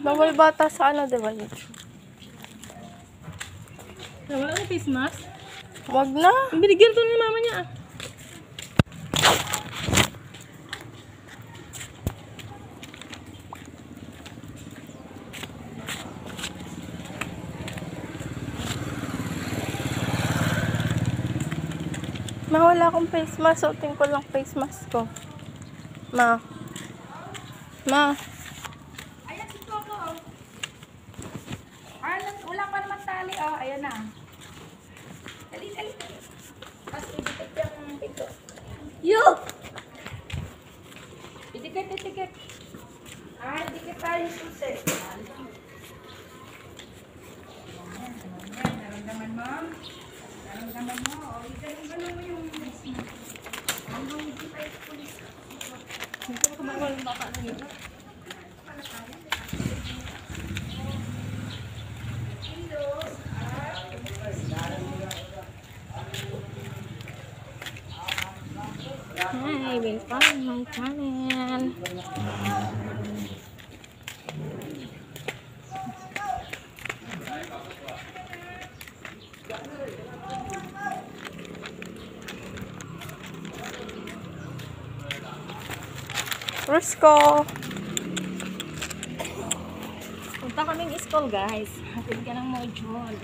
Bawal bata sa ano, di ba? YouTube? Wala ka face mask? Wag na. Binigyan to ni mama niya ah. Ma, wala akong face mask. Suotin ko lang face mask ko. Ma. Ma. Ayan si Coco. oh. Ah, wala pa naman tali. Oh, ayan na. Dali, dali. Mas idikit yung pinto. Yo! Idikit, idikit. Ah, idikit tayo yung susi. Ayan, ayan. Naramdaman mo? Naramdaman mo? O, igaling-galing mo yung... Hanggang hindi tayo sa pulis. Hi, welcome my channel. Rusko. Punta kaming school guys. Hatid ka ng module.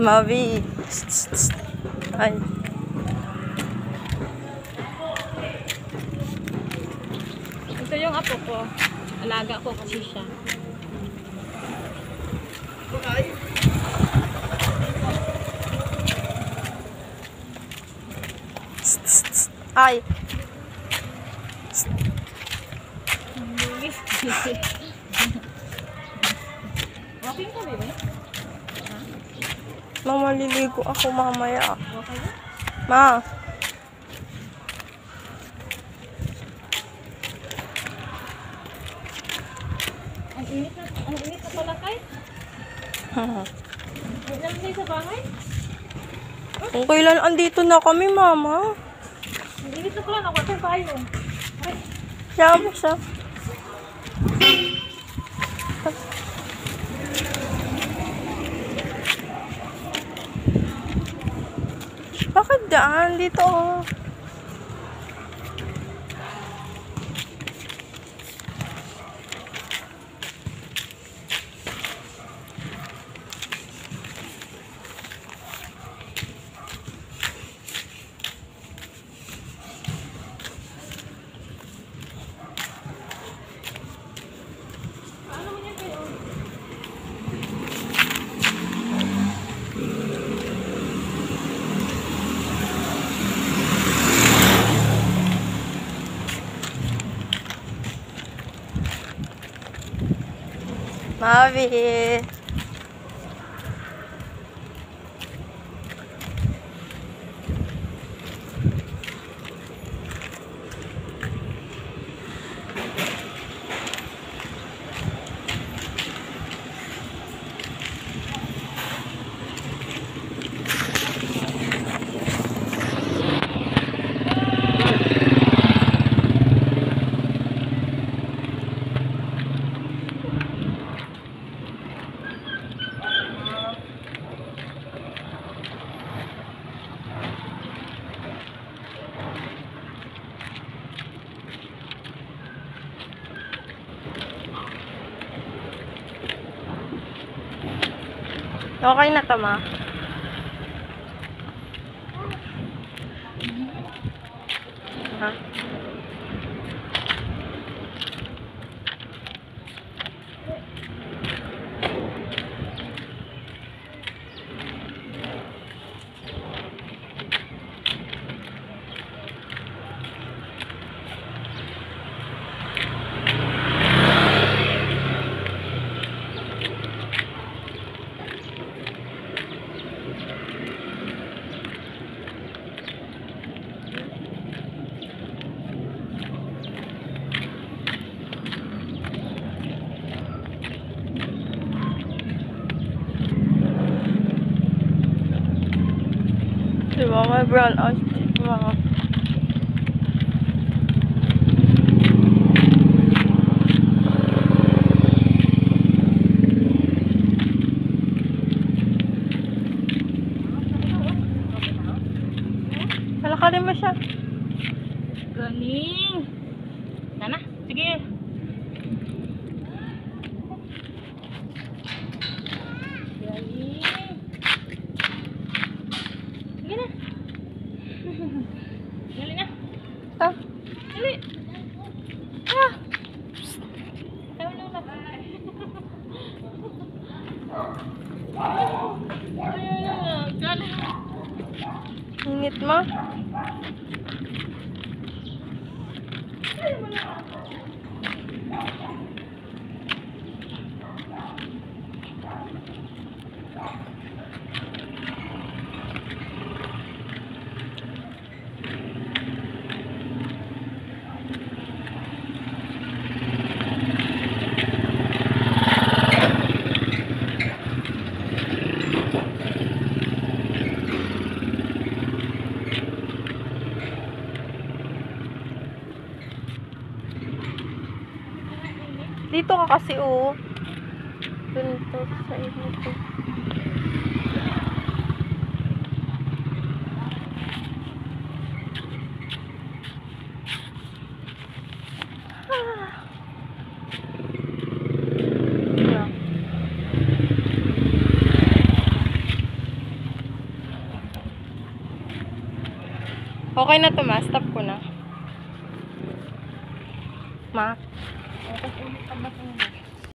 Mavi. Ay. Ito yung apo ko. Alaga ko kasi siya. Ay. Okay ka, bebe? Ma, maliligo ako mamaya. Ma. Ang init na, ang init na pala kay. Wait lang tayo sa bahay. Kung kailan andito na kami, mama. Ang init na pala, nakwatay tayo. Ay, Kaya mo siya. Bakit daan? Dito Mavi. Okay na tama. Ha? May brown out. Mga. Palakarin mo siya. Galing. Nana, sige. Galing. Sige na. Galing na. Ah, Dali. Ah. Ayaw na na. Ayaw na na. Galing. Ingit mo. Dito ka kasi, oo. Dun to, sa inyo to. Ah. Okay na to, ma. Stop ko na. Ma. Tapos